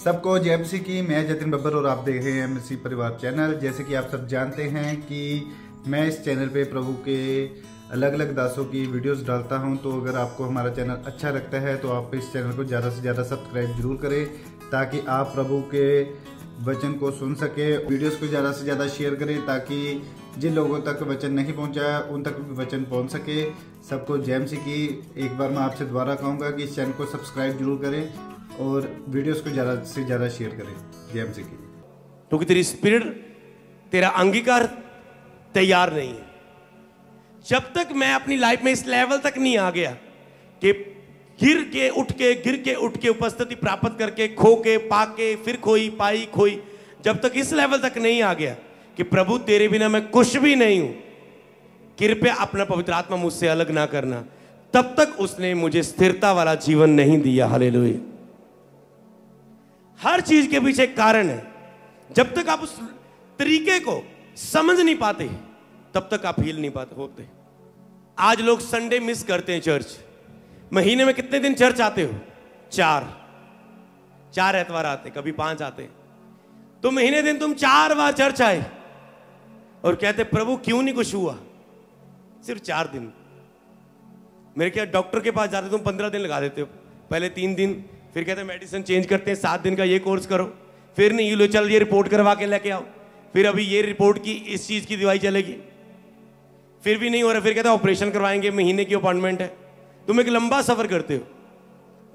सबको जय एमसी की। मैं जतिन बब्बर और आप देख रहे हैं एमसी परिवार चैनल। जैसे कि आप सब जानते हैं कि मैं इस चैनल पे प्रभु के अलग अलग दासों की वीडियोस डालता हूँ। तो अगर आपको हमारा चैनल अच्छा लगता है तो आप इस चैनल को ज़्यादा से ज़्यादा सब्सक्राइब ज़रूर करें, ताकि आप प्रभु के वचन को सुन सके। वीडियोस को ज़्यादा से ज़्यादा शेयर करें, ताकि जिन लोगों तक वचन नहीं पहुँचा, उन तक भी वचन पहुँच सके। सबको जैमसी की। एक बार मैं आपसे दोबारा कहूँगा कि इस चैनल को सब्सक्राइब ज़रूर करें और वीडियोस को ज़्यादा से ज़्यादा शेयर करें जैमसी की क्योंकि तेरी स्पिरिट तेरा अंगीकार तैयार नहीं है। जब तक मैं अपनी लाइफ में इस लेवल तक नहीं आ गया कि गिर के उठ के, गिर के उठ के उपस्थिति प्राप्त करके खो के, पा के, फिर खोई, पाई, खोई, जब तक इस लेवल तक नहीं आ गया कि प्रभु तेरे बिना मैं कुछ भी नहीं हूँ, कृपया अपना पवित्र आत्मा मुझसे अलग ना करना। तब तक उसने मुझे स्थिरता वाला जीवन नहीं दिया। हालेलुया हर चीज़ के पीछे एक कारण है। जब तक आप उस तरीके को समझ नहीं पाते, तब तक आप हिल नहीं पाते, होते। आज लोग संडे मिस करते हैं चर्च महीने में कितने दिन चर्च आते हो? चार। चार एतवार आते, कभी पाँच आते। तो महीने दिन तुम चार बार चर्च आए, और कहते, प्रभु, क्यों नहीं कुछ हुआ? सिर्फ़ चार दिन। मेरे क्या डॉक्टर के पास जाते, तुम पंद्रह दिन लगा देते हो। पहले तीन दिन फिर कहते मेडिसिन चेंज करते हैं, सात दिन का ये कोर्स करो। फिर नहीं लो, चल ये रिपोर्ट करवा के लेके आओ। फिर अभी ये रिपोर्ट की, इस चीज़ की दवाई चलेगी। फिर भी नहीं हो रहा, फिर कहते ऑपरेशन करवाएँगे, महीने की अपॉइंटमेंट है। तुम एक लंबा सफ़र करते हो।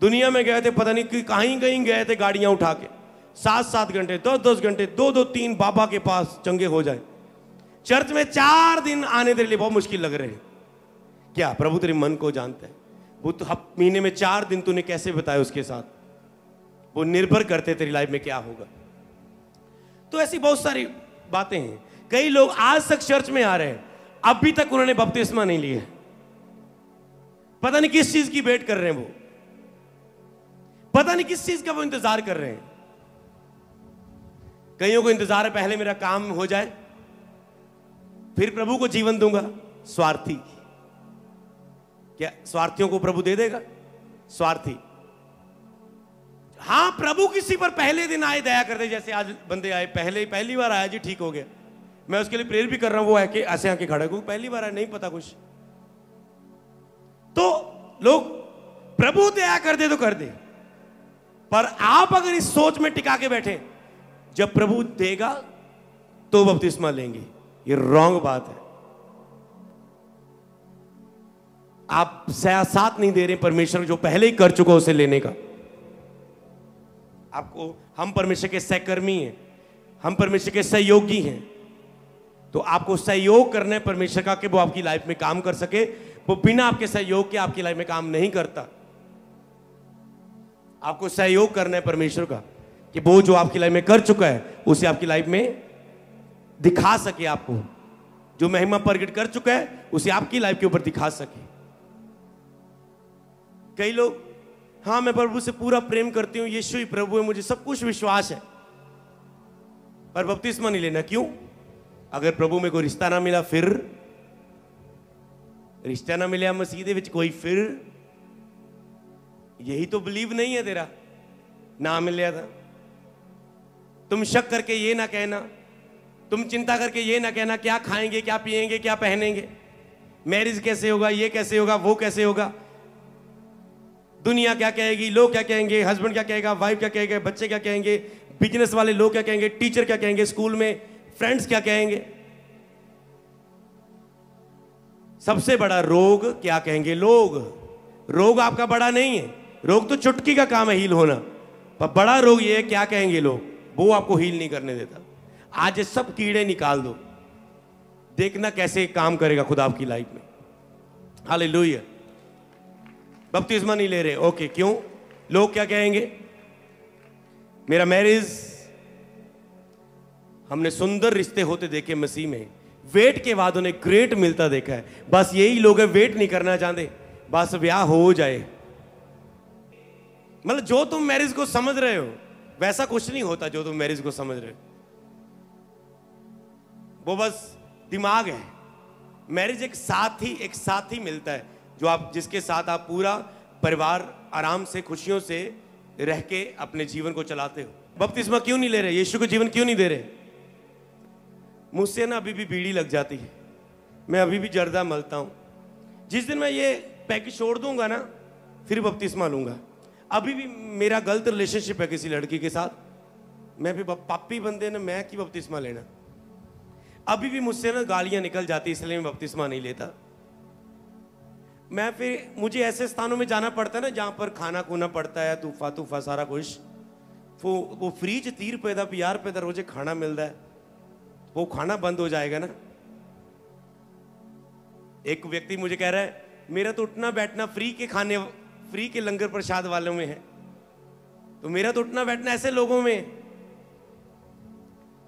दुनिया में गए थे, पता नहीं कहीं कहीं गए थे गाड़ियाँ उठा के। सात सात घंटे दस दस घंटे दो दो तीन बाबा के पास चंगे हो जाए। चर्च में चार दिन आने तेरे लिए बहुत मुश्किल लग रहे हैं। क्या प्रभु तेरे मन को जानता है? वो तो महीने में चार दिन तूने कैसे बताया उसके साथ? वो निर्भर करते तेरी लाइफ में क्या होगा? तो ऐसी बहुत सारी बातें हैं। कई लोग आज तक चर्च में आ रहे हैं, अभी तक उन्होंने बपतिस्मा नहीं लिए। पता नहीं किस चीज़ की वेट कर रहे हैं वो। पता नहीं किस चीज़ का वो इंतज़ार कर रहे हैं। कईयों को इंतज़ार है पहले मेरा काम हो जाए, फिर प्रभु को जीवन दूँगा, स्वार्थी। क्या स्वार्थियों को प्रभु दे देगा? स्वार्थी। हाँ प्रभु किसी पर पहले दिन आए, दया कर दे, जैसे आज बंदे आए, पहले पहली बार आया, जी ठीक हो गया। मैं उसके लिए प्रेर भी कर रहा हूँ, वो है कि ऐसे आके खड़ा क्योंकि पहली बार आया, नहीं पता कुछ। तो लोग, प्रभु दया कर दे तो कर दे। पर आप अगर इस सोच में टिका के बैठे, जब प्रभु देगा तो बपतिस्मा लेंगे। ये रॉन्ग बात है। आप साथ नहीं दे रहे परमेश्वर जो पहले ही कर चुका उसे लेने का। आपको, हम परमेश्वर के सहकर्मी हैं, हम परमेश्वर के सहयोगी हैं। तो आपको सहयोग करना है परमेश्वर का कि वो आपकी लाइफ में काम कर सके। वो बिना आपके सहयोग के आपकी लाइफ में काम नहीं करता। आपको सहयोग करना है परमेश्वर का कि वो जो आपकी लाइफ में कर चुका है, उसे आपकी लाइफ में दिखा सके आपको। जो महिमा प्रकट कर चुका है, उसे आपकी लाइफ के ऊपर दिखा सके। कई लोग हाँ मैं प्रभु से पूरा प्रेम करती हूँ, यीशु ही प्रभु है, मुझे सब कुछ विश्वास है। पर बपतिस्मा नहीं लेना, क्यों? अगर प्रभु में कोई रिश्ता ना मिला, फिर? रिश्ता ना मिले मसीह कोई फिर? यही तो बिलीव नहीं है तेरा, ना मिल गया था। तुम शक करके ये ना कहना, तुम चिंता करके ये ना कहना, क्या खाएँगे, क्या पिएँगे, क्या पहनेंगे? मैरिज कैसे होगा, ये कैसे होगा, वो कैसे होगा? दुनिया क्या कहेगी, लोग क्या कहेंगे हस्बैंड क्या कहेगा वाइफ क्या कहेगा, बच्चे क्या कहेंगे बिज़नेस वाले लोग क्या कहेंगे टीचर क्या कहेंगे स्कूल में फ्रेंड्स क्या कहेंगे? सबसे बड़ा रोग क्या कहेंगे लोग? रोग आपका बड़ा नहीं है। रोग तो चुटकी का काम है हील होना। पर बड़ा रोग ये है, क्या कहेंगे लोग? वो आपको हील नहीं करने देता। आज सब कीड़े निकाल दो। देखना कैसे काम करेगा खुदा आपकी लाइफ में। हाले बपतिस्मा नहीं ले रहे। ओके क्यों? लोग क्या कहेंगे? मेरा मैरिज हमने सुंदर रिश्ते होते देखे मसीह में। वेट के बाद उन्हें ग्रेट मिलता देखा है। बस यही लोग है वेट नहीं करना चाहते। बस ब्याह हो जाए। मतलब जो तुम मैरिज को समझ रहे हो, वैसा कुछ नहीं होता जो तुम मैरिज को समझ रहे हो। वो बस दिमाग है। मैरिज एक साथ ही एक साथ ही मिलता है। जो आप, जिसके साथ आप पूरा परिवार आराम से, खुशियों से रह के अपने जीवन को चलाते हो। बपतिस्मा क्यों नहीं ले रहे? यीशु को जीवन क्यों नहीं दे रहे? मुझसे ना अभी भी बीड़ी लग जाती है। मैं अभी भी जर्दा मलता हूँ। जिस दिन मैं ये पैकेज छोड़ दूँगा ना, फिर बपतिस्मा लूँगा। अभी भी मेरा गलत रिलेशनशिप है किसी लड़की के साथ। मैं भी पापी बंदे ने, मैं की बपतिस्मा लेना? अभी भी मुझसे ना गालियाँ निकल जाती, इसलिए मैं बपतिस्मा नहीं लेता। मैं फिर मुझे ऐसे स्थानों में जाना पड़ता है ना जहाँ पर खाना खूना पड़ता है तूफा तूफा सारा कुछ। वो वो फ्रीज तीर पैदा रुपये पैदा रोज़े खाना मिलता है। वो खाना बंद हो जाएगा ना। एक व्यक्ति मुझे कह रहा है, मेरा तो उठना बैठना फ्री के खाने फ्री के लंगर प्रसाद वालों में है। तो मेरा तो उठना बैठना ऐसे लोगों में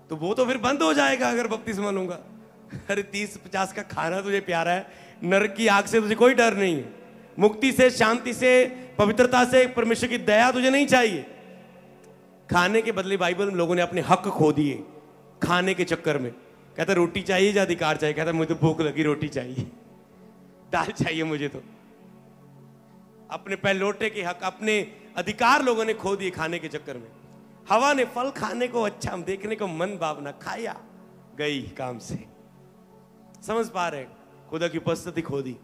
तो वो तो फिर बंद हो जाएगा अगर बपतिस्मा लूँगा। अरे तीस पचास का खाना तुझे प्यारा है। नरक की आग से तुझे कोई डर नहीं है। मुक्ति से, शांति से, पवित्रता से, परमेश्वर की दया तुझे नहीं चाहिए। खाने के बदले बाइबल में लोगों ने अपने हक खो दिए खाने के चक्कर में। कहता, रोटी चाहिए या अधिकार चाहिए? कहता, मुझे तो भूख लगी, रोटी चाहिए। दाल चाहिए मुझे तो। अपने पहलोटे के हक, अपने अधिकार लोगों ने खो दिए खाने के चक्कर में। हवा ने फल खाने को अच्छा देखने को मन भावना खाया, गई काम से। समझ पा रहे खुदा की उपस्थिति खो दी।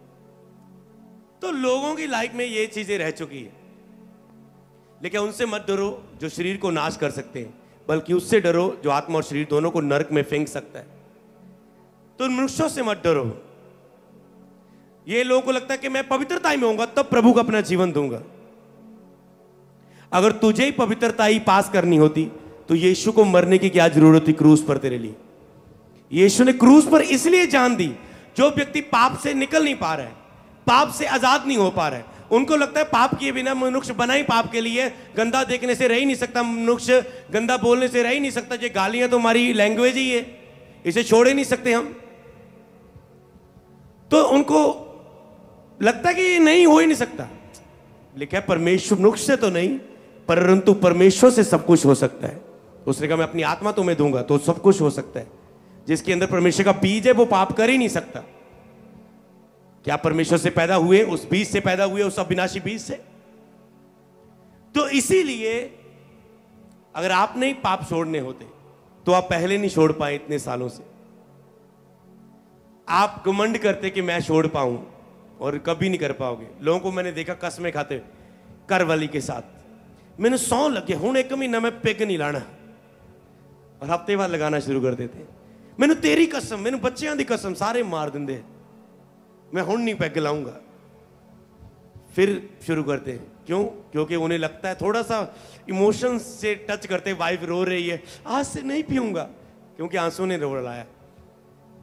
तो लोगों की लाइफ में ये चीज़ें रह चुकी है। लेकिन उनसे मत डरो जो शरीर को नाश कर सकते हैं, बल्कि उससे डरो जो आत्मा और शरीर दोनों को नरक में फेंक सकता है। तो मनुष्यों से मत डरो। ये लोगों को लगता है कि मैं पवित्रता में होऊँगा, तब प्रभु को अपना जीवन दूँगा। अगर तुझे ही पवित्रता ही पास करनी होती तो यीशु को मरने की क्या ज़रूरत थी क्रूस पर तेरे लिए? यीशु ने क्रूस पर इसलिए जान दी जो व्यक्ति पाप से निकल नहीं पा रहा पाप से आज़ाद नहीं हो पा रहा उनको लगता है पाप किए बिना मनुष्य बना ही पाप के लिए, गंदा देखने से रह ही नहीं सकता, मनुष्य गंदा बोलने से रह ही नहीं सकता, ये गालियाँ तो हमारी लैंग्वेज ही है, इसे छोड़ ही नहीं सकते हम। तो उनको लगता है कि ये नहीं हो ही नहीं सकता। लिखा है, परमेश्वर मनुष्य से तो नहीं, परंतु परमेश्वर से सब कुछ हो सकता है। उसने कहा, मैं अपनी आत्मा तुम्हें दूँगा तो सब कुछ हो सकता है। जिसके अंदर परमेश्वर का बीज है, वो पाप कर ही नहीं सकता। क्या परमेश्वर से पैदा हुए, उस बीज से पैदा हुए, उस अविनाशी बीज से? तो इसीलिए, अगर आप नहीं पाप छोड़ने होते तो आप पहले नहीं छोड़ पाए इतने सालों से। आप घमंड करते कि मैं छोड़ पाऊँ, और कभी नहीं कर पाओगे। लोगों को मैंने देखा कसमें खाते कर वाली के साथ। मैंने सौ लगे हूँ एक महीना मैं पिग नहीं लाना। और हफ़्ते बाद लगाना शुरू कर देते ਮੈਨੂੰ ਤੇਰੀ ਕਸਮ ਮੈਨੂੰ ਬੱਚਿਆਂ ਦੀ ਕਸਮ ਸਾਰੇ ਮਾਰ ਦਿੰਦੇ मैं हूं नहीं पैग लाऊंगा फिर शुरू करते क्यों क्योंकि उन्हें लगता है थोड़ा सा इमोशन से टच करते वाइफ रो रही है आज से नहीं पीऊंगा क्योंकि आंसू ने रो लाया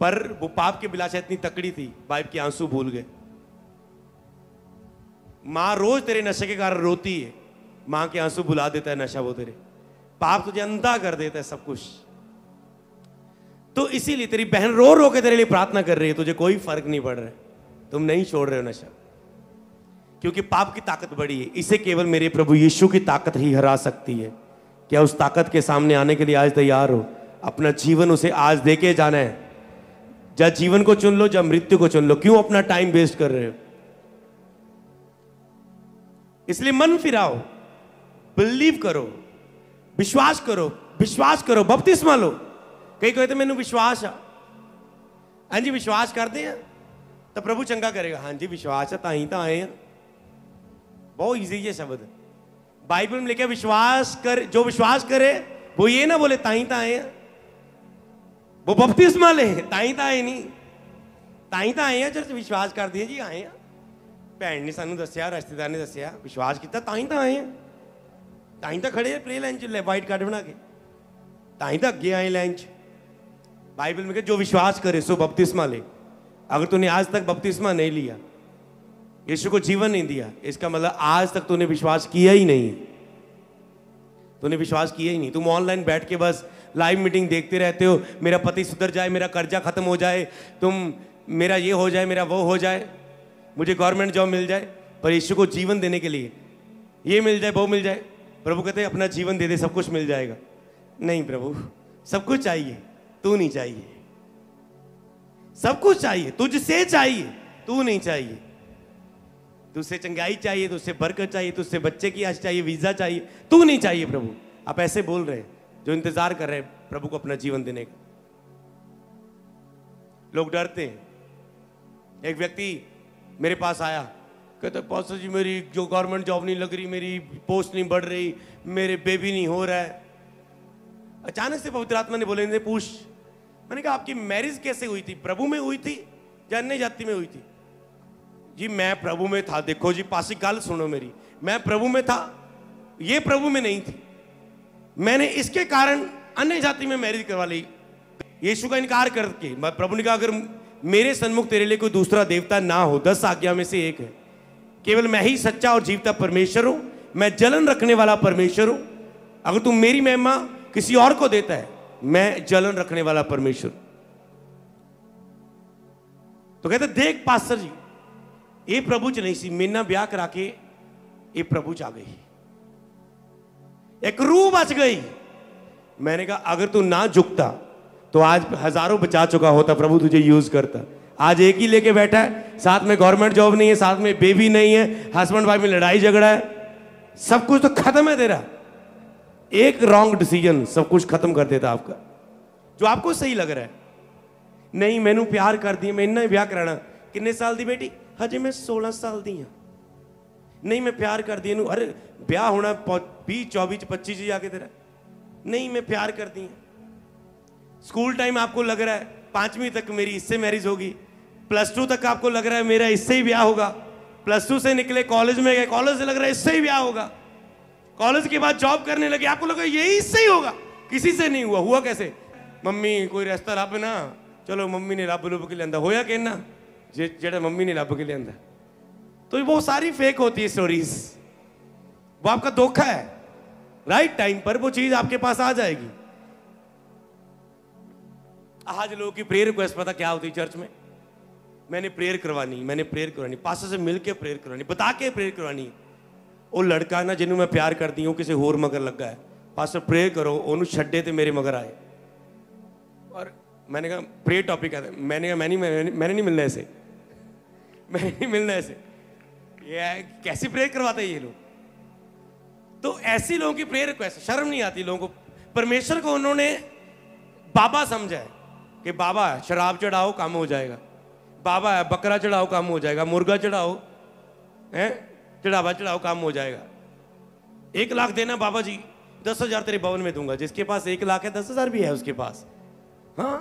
पर वो पाप की बिलाशा इतनी तकड़ी थी वाइफ के आंसू भूल गए माँ रोज तेरे नशे के कारण रोती है माँ के आंसू भुला देता है नशा वो तेरे पाप तुझे अंधा कर देता है सब कुछ तो इसीलिए तेरी बहन रो रो के तेरे लिए प्रार्थना कर रही है, तुझे कोई फ़र्क नहीं पड़ रहा। है तुम नहीं छोड़ रहे हो नशा। क्योंकि पाप की ताकत बड़ी है। इसे केवल मेरे प्रभु यीशु की ताकत ही हरा सकती है। क्या उस ताकत के सामने आने के लिए आज तैयार हो? अपना जीवन उसे आज देके जाना है। जा जीवन को चुन लो या मृत्यु को चुन लो। क्यों अपना टाइम वेस्ट कर रहे हो? इसलिए मन फिराओ। बिलीव करो। विश्वास करो। विश्वास करो। बपतिस्मा लो। ਕਈ ਕਹਿੰਦੇ ਮੈਨੂੰ ਵਿਸ਼ਵਾਸ ਆ ਹਾਂਜੀ ਵਿਸ਼ਵਾਸ ਕਰਦੇ ਆ ਤਾਂ ਪ੍ਰਭੂ ਚੰਗਾ ਕਰੇਗਾ ਹਾਂਜੀ ਵਿਸ਼ਵਾਸ ਆ ਤਾਂ ਹੀ ਤਾਂ ਆਏ ਆ बहुत इजी है शब्द बाइबल में लिखा विश्वास कर जो विश्वास करे वो ये ना बोले ताई ताए वो बपतिस्मा ले ताई ताए नहीं ताई ਤਾਂ ਆਏ ਆ ਜਦ ਵਿਸ਼ਵਾਸ ਕਰਦੇ ਆ ਜੀ ਆਏ ਆ ਭੈਣ ਨੇ ਸਾਨੂੰ ਦੱਸਿਆ ਰਿਸ਼ਤੇਦਾਰ ਨੇ ਦੱਸਿਆ ਵਿਸ਼ਵਾਸ ਕੀਤਾ ਤਾਂ ਹੀ ਤਾਂ ਆਏ ਆ ਤਾਂ ਹੀ ਤਾਂ ਖੜੇ ਪ੍ਰੇ ਲਾਈਨ ਚ ਵਾਈਟ ਕਾਰਡ ਬਣਾ ਕੇ ਤਾਂ बाइबल में जो विश्वास करे, सो बपतिस्मा ले। अगर तूने आज तक बपतिस्मा नहीं लिया, यीशु को जीवन नहीं दिया, इसका मतलब आज तक तूने विश्वास किया ही नहीं। तूने विश्वास किया ही नहीं। तुम ऑनलाइन बैठ के बस लाइव मीटिंग देखते रहते हो, मेरा पति सुधर जाए, मेरा कर्जा खत्म हो जाए, तुम, मेरा ये हो जाए, मेरा वो हो जाए, मुझे गवर्नमेंट जॉब मिल जाए, पर यीशु को जीवन देने के लिए ये मिल जाए, वो मिल जाए, प्रभु कहते अपना जीवन दे दे, सब कुछ मिल जाएगा। नहीं प्रभु, सब कुछ चाहिए। तू नहीं चाहिए। सब कुछ चाहिए, तुझसे चाहिए, तू नहीं चाहिए। तुझसे चंगाई चाहिए, तुझसे बरकत चाहिए, तुझसे बच्चे की आश चाहिए, वीज़ा चाहिए, तू नहीं चाहिए प्रभु। आप ऐसे बोल रहे हैं, जो इंतज़ार कर रहे हैं प्रभु को अपना जीवन देने का। लोग डरते हैं। एक व्यक्ति मेरे पास आया, कहते, पास्टर जी, मेरी जो गवर्नमेंट जॉब नहीं लग रही, मेरी पोस्ट नहीं बढ़ रही, मेरे बेबी नहीं हो रहा है। अचानक से पवित्र आत्मा ने बोले पूछ मैंने कहा, आपकी मैरिज कैसे हुई थी? प्रभु में हुई थी या अन्य जाति में हुई थी? जी, मैं प्रभु में था। देखो जी, पासी गल सुनो मेरी। मैं प्रभु में था। ये प्रभु में नहीं थी। मैंने इसके कारण अन्य जाति में मैरिज करवा ली। यीशु का इनकार करके, मैं प्रभु ने कहा, अगर मेरे सन्मुख तेरे लिए कोई दूसरा देवता ना हो, दस आज्ञा में से एक है। केवल मैं ही सच्चा और जीवता परमेश्वर हूँ। मैं जलन रखने वाला परमेश्वर हूँ। अगर तुम मेरी महिमा किसी और को देता है मैं जलन रखने वाला परमेश्वर। तो कहते, देख पास्टर जी, ये प्रभु च नहीं सी मेना ब्याह करा के ये प्रभु च आ गई। एक रूह बच गई। मैंने कहा, अगर तू ना झुकता तो आज हज़ारों बचा चुका होता, प्रभु तुझे यूज़ करता। आज एक ही लेके बैठा है, साथ में गवर्नमेंट जॉब नहीं है, साथ में बेबी नहीं है, हस्बैंड वाइफ में लड़ाई झगड़ा है, सब कुछ तो खत्म है तेरा। एक रॉन्ग डिसीज़न सब कुछ खत्म कर देता आपका। जो आपको सही लग रहा है। नहीं, मैनू प्यार कर दी मैं इन्ना ब्याह कराना। किन्ने साल दी बेटी? हजे मैं 16 साल दी हाँ। नहीं, मैं प्यार कर दी अरे, ब्याह होना बीस, चौबीस, पच्चीस जाके तेरा। नहीं, मैं प्यार कर दी स्कूल टाइम आपको लग रहा है, पांचवी तक मेरी इससे मैरिज होगी। प्लस टू तक आपको लग रहा है, मेरा इससे ही ब्याह होगा। प्लस टू से निकले कॉलेज में गए कॉलेज से लग रहा है, इससे ही ब्याह होगा। कॉलेज के बाद जॉब करने लगे। आपको लगा यही इससे ही होगा? किसी से नहीं हुआ। हुआ कैसे? मम्मी, कोई रास्ता रब ना। चलो, मम्मी ने रब लुब के लिया होया कहना। जेड़ा मम्मी ने रब के लिया तो वो सारी फेक होती है स्टोरीज वो आपका धोखा है। राइट टाइम पर वो चीज़ आपके पास आ जाएगी। आज लोगों की प्रेयर रिक्वेस्ट पता क्या होती चर्च में? मैंने प्रेयर करवानी, मैंने प्रेयर करवानी। पास से मिल के प्रेयर करवानी, बता के प्रेयर करवानी। ਉਹ ਲੜਕਾ ਨਾ ਜਿਹਨੂੰ ਮੈਂ ਪਿਆਰ ਕਰਦੀ ਹਾਂ ਕਿਸੇ ਹੋਰ ਮਗਰ ਲੱਗਾ ਹੈ ਪਾਸਟਰ ਪ੍ਰੇ ਕਰੋ ਉਹਨੂੰ ਛੱਡੇ ਤੇ ਮੇਰੇ ਮਗਰ ਆਏ और मैंने कहा प्रे टॉपिक है मैंने कहा मैं नहीं मैंने नहीं मिलना ऐसे मैंने नहीं मिलना ऐसे ये कैसी प्रेयर करवाते हैं ये लोग तो ऐसी लोगों की प्रेयर रिक्वेस्ट शर्म नहीं आती लोगों को परमेश्वर को उन्होंने बाबा समझा है कि बाबा है शराब चढ़ाओ काम हो जाएगा बाबा है बकरा चढ़ाओ काम हो जाएगा मुर्गा चढ़ाओ है चढ़ावा चढ़ाओ, काम हो जाएगा। एक लाख देना बाबा जी, दस हज़ार तेरे भवन में दूँगा। जिसके पास एक लाख है, दस हज़ार भी है उसके पास। हाँ?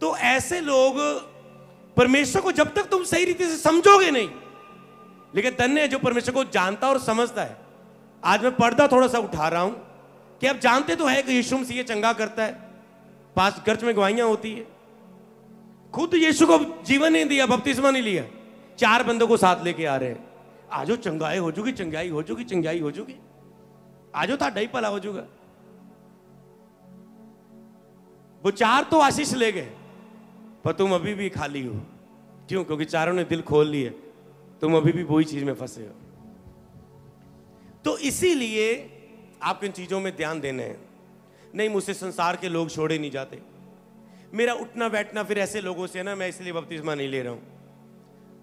तो ऐसे लोग परमेश्वर को जब तक तुम सही रीति से समझोगे नहीं, लेकिन धन्य है जो परमेश्वर को जानता और समझता है। आज मैं पर्दा थोड़ा सा उठा रहा हूँ कि आप जानते तो है कि यीशु मसीह चंगा करता है। पास गर्च में गवाइयाँ होती है। खुद यीशु को जीवन नहीं दिया, बपतिस्मा नहीं लिया। चार बंदों को साथ लेके आ रहे हैं। आजो चंगाई हो जूगी, चंगाई हो जूगी, चंगाई हो जूगी। आजो था ही भला हो जूगा। वो चार तो आशीष ले गए, पर तुम अभी भी खाली हो। क्यों? क्योंकि चारों ने दिल खोल लिए। तुम अभी भी वही चीज़ में फंसे हो। तो इसीलिए आप इन चीज़ों में ध्यान देने हैं? नहीं, मुझसे संसार के लोग छोड़े नहीं जाते। मेरा उठना बैठना फिर ऐसे लोगों से ना, मैं इसलिए बपतिस्मा नहीं ले रहा हूँ।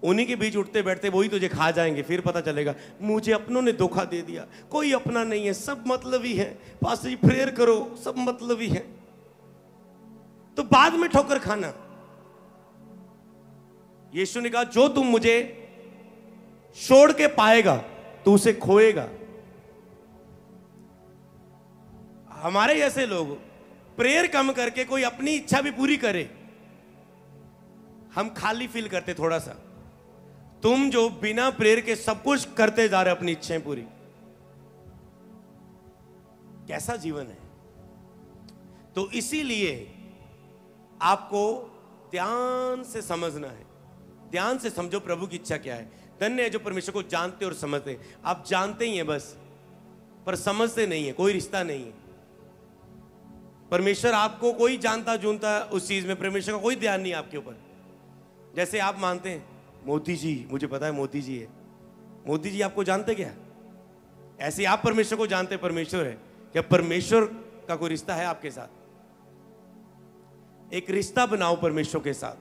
उन्हीं के बीच उठते बैठते वही तुझे खा जाएँगे, फिर पता चलेगा, मुझे अपनों ने धोखा दे दिया। कोई अपना नहीं है, सब मतलब ही है। पास जी, प्रेयर करो, सब मतलब ही है। तो बाद में ठोकर खाना। यीशु ने कहा, जो तुम मुझे छोड़ के पाएगा तो उसे खोएगा। हमारे जैसे लोग, प्रेयर कम करके कोई अपनी इच्छा भी पूरी करे। हम खाली फील करते थोड़ा सा। तुम जो बिना प्रेर के सब कुछ करते जा रहे अपनी इच्छाएँ पूरी। कैसा जीवन है? तो इसीलिए आपको ध्यान से समझना है। ध्यान से समझो प्रभु की इच्छा क्या है। धन्य है जो परमेश्वर को जानते और समझते। आप जानते ही हैं बस, पर समझते नहीं है, कोई रिश्ता नहीं है। परमेश्वर आपको कोई जानता जूनता उस चीज़ में, परमेश्वर का कोई ध्यान नहीं आपके ऊपर। जैसे आप मानते हैं मोदी जी, मुझे पता है मोदी जी है। मोदी जी, आपको जानते क्या? ऐसे आप परमेश्वर को जानते, परमेश्वर है। क्या परमेश्वर का कोई रिश्ता है आपके साथ? एक रिश्ता बनाओ परमेश्वर के साथ।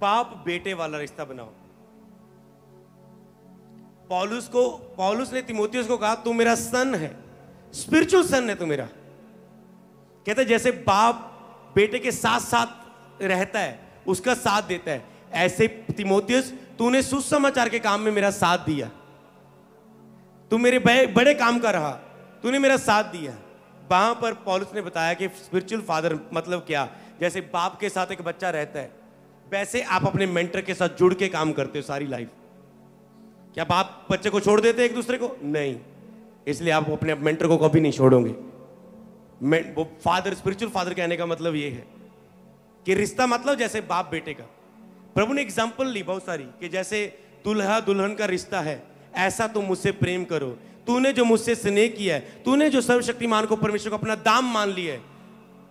पाप बेटे वाला रिश्ता बनाओ। पॉलुस को, पॉलुस ने, तिमोथियस को कहा, तू मेरा सन है। स्पिरिचुअल सन है तू मेरा। कहते जैसे बाप बेटे के साथ साथ रहता है, उसका साथ देता है। ऐसे तिमोथियस, तूने सुसमाचार के काम में मेरा साथ दिया। तू मेरे बड़े काम का रहा। तूने मेरा साथ दिया। वहाँ पर पॉलिस ने बताया कि स्पिरिचुअल फादर मतलब क्या? जैसे बाप के साथ एक बच्चा रहता है, वैसे आप अपने मेंटर के साथ जुड़ के काम करते हो सारी लाइफ क्या बाप बच्चे को छोड़ देते एक दूसरे को? नहीं। इसलिए आप अपने मेंटर को कभी नहीं छोड़ोगे। वो फादर स्पिरिचुअल फादर कहने का मतलब ये है कि रिश्ता मतलब जैसे बाप बेटे का। प्रभु ने एग्ज़ाम्पल ली बहुत सारी कि जैसे दुल्हा दुल्हन का रिश्ता है, ऐसा तुम मुझसे प्रेम करो। तूने जो मुझसे स्नेह किया है, तूने जो सर्वशक्तिमान को परमेश्वर को अपना दाम मान लिया है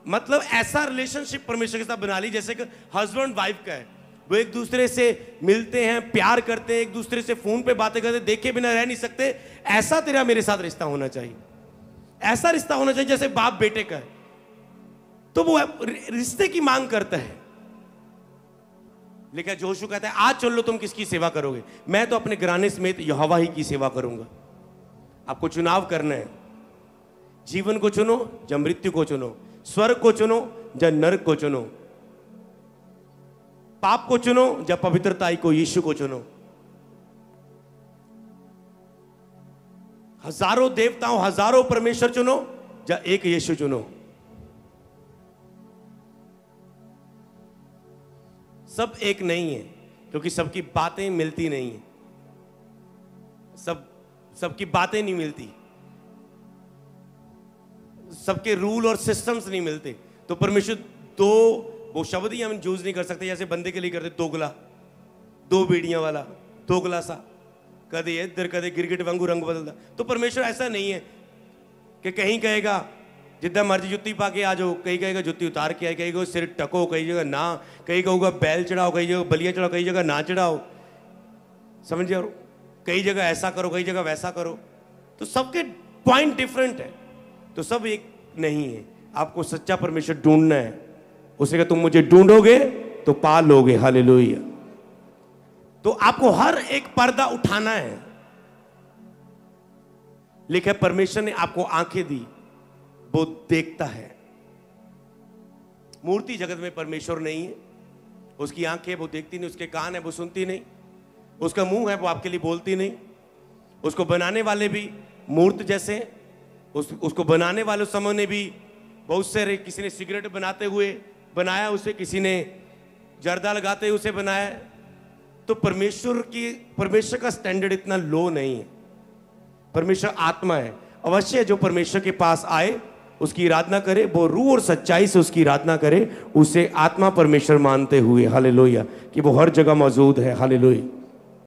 मतलब ऐसा रिलेशनशिप परमेश्वर के साथ बना ली, जैसे कि हस्बैंड वाइफ का है। वो एक दूसरे से मिलते हैं, प्यार करते हैं, एक दूसरे से फ़ोन पे बातें करते देखे बिना रह नहीं सकते। ऐसा तेरा मेरे साथ रिश्ता होना चाहिए। ऐसा रिश्ता होना चाहिए जैसे बाप बेटे का है। तो वो रिश्ते की मांग करता है। लेकिन जोशु कहता है, आज चल लो, तुम किसकी सेवा करोगे? मैं तो अपने ग्राने समेत यहोवा ही की सेवा करूँगा। आपको चुनाव करना है। जीवन को चुनो या मृत्यु को चुनो। स्वर्ग को चुनो या नरक को चुनो। पाप को चुनो या पवित्रताई को यीशु को चुनो। हज़ारों देवताओं, हज़ारों परमेश्वर चुनो या एक यीशु चुनो। सब एक नहीं है, क्योंकि सबकी बातें मिलती नहीं है। सब, सबकी बातें नहीं मिलती। सबके रूल और सिस्टम्स नहीं मिलते। तो परमेश्वर दो, वो शब्द ही हम यूज़ नहीं कर सकते, जैसे बंदे के लिए करते दोगला। दो बीड़ियाँ वाला, दोगला सा। कदे इधर, कदे गिरगिट वांगू रंग बदलता। तो परमेश्वर ऐसा नहीं है कि कहीं कहेगा जितना मर्ज़ी जुत्ती पा के आ जाओ। कहीं कहेगा, जुत्ती उतार के आए कहीं कहो सिर टको। कई जगह, ना। कहीं कहूँगा, बैल चढ़ाओ। कई जगह, बलिया चढ़ाओ। कई जगह, ना चढ़ाओ। समझ जाओ कई जगह ऐसा करो, कई जगह वैसा करो। तो सबके पॉइंट डिफरेंट है। तो सब एक नहीं है। आपको सच्चा परमेश्वर ढूंढना है। उसे कहा, तुम मुझे ढूंढोगे तो पा लोगे हाले तो आपको हर एक पर्दा उठाना है। लिखे परमेश्वर ने आपको आँखें दी वो देखता है। मूर्ति जगत में परमेश्वर नहीं है। उसकी आँखें वो देखती नहीं, उसके कान है वो सुनती नहीं। उसका मुँह है वो आपके लिए बोलती नहीं। उसको बनाने वाले भी मूर्त जैसे उस, उसको बनाने वाले समय ने भी बहुत सारे किसी ने सिगरेट बनाते हुए बनाया, उसे किसी ने जर्दा लगाते हुए उसे बनाया। तो परमेश्वर की, परमेश्वर का स्टैंडर्ड इतना लो नहीं है। परमेश्वर आत्मा है। अवश्य जो परमेश्वर के पास आए उसकी आराधना करे, वो रू और सच्चाई से उसकी आराधना करे, उसे आत्मा परमेश्वर मानते हुए हाले कि वो हर जगह मौजूद है हाले